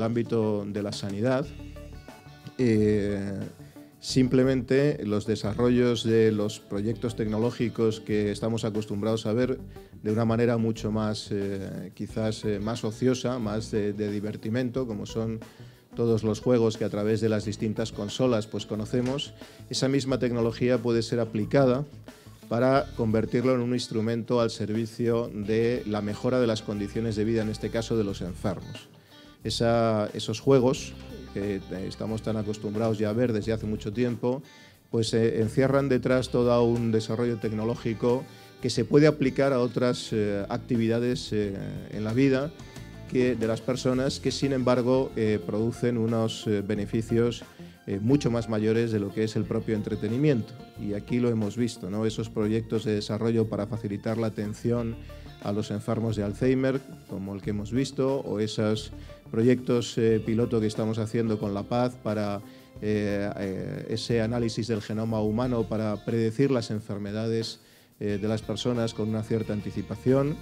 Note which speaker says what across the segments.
Speaker 1: el ámbito de la sanidad. Simplemente los desarrollos de los proyectos tecnológicos que estamos acostumbrados a ver de una manera mucho más, eh, quizás eh, más ociosa, más de, divertimento, como son todos los juegos que a través de las distintas consolas pues conocemos, esa misma tecnología puede ser aplicada para convertirlo en un instrumento al servicio de la mejora de las condiciones de vida, en este caso de los enfermos. Esos juegos que estamos tan acostumbrados ya a ver desde hace mucho tiempo, pues eh, encierran detrás todo un desarrollo tecnológico que se puede aplicar a otras eh, actividades eh, en la vida que, de las personas que sin embargo producen unos beneficios mucho más mayores de lo que es el propio entretenimiento. Y aquí lo hemos visto, ¿no? esos proyectos de desarrollo para facilitar la atención a los enfermos de Alzheimer, como el que hemos visto, o esos proyectos eh, piloto que estamos haciendo con La Paz para eh, eh, ese análisis del genoma humano para predecir las enfermedades de las personas con una cierta anticipación,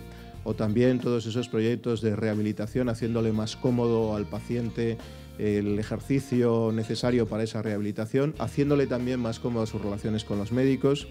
Speaker 1: o también todos esos proyectos de rehabilitación haciéndole más cómodo al paciente el ejercicio necesario para esa rehabilitación, haciéndole también más cómodas sus relaciones con los médicos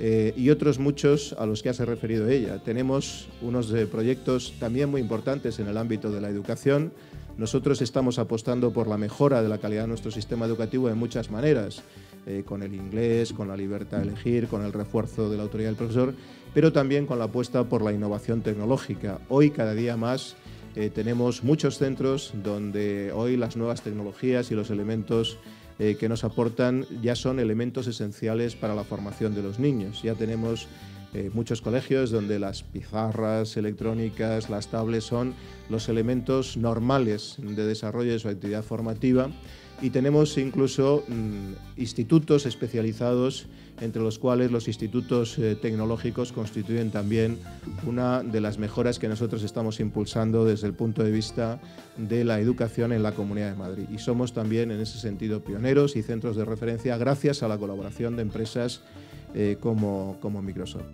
Speaker 1: eh, y otros muchos a los que se referido ella. Tenemos unos proyectos también muy importantes en el ámbito de la educación. Nosotros estamos apostando por la mejora de la calidad de nuestro sistema educativo de muchas maneras, eh, con el inglés, con la libertad de elegir, con el refuerzo de la autoridad del profesor, pero también con la apuesta por la innovación tecnológica. Hoy, cada día más, eh, tenemos muchos centros donde hoy las nuevas tecnologías y los elementos eh, que nos aportan ya son elementos esenciales para la formación de los niños. Ya tenemos eh, muchos colegios donde las pizarras electrónicas, las tablets son los elementos normales de desarrollo de su actividad formativa y tenemos incluso mm, institutos especializados entre los cuales los institutos eh, tecnológicos constituyen también una de las mejoras que nosotros estamos impulsando desde el punto de vista de la educación en la Comunidad de Madrid. Y somos también en ese sentido pioneros y centros de referencia gracias a la colaboración de empresas eh, como, como Microsoft.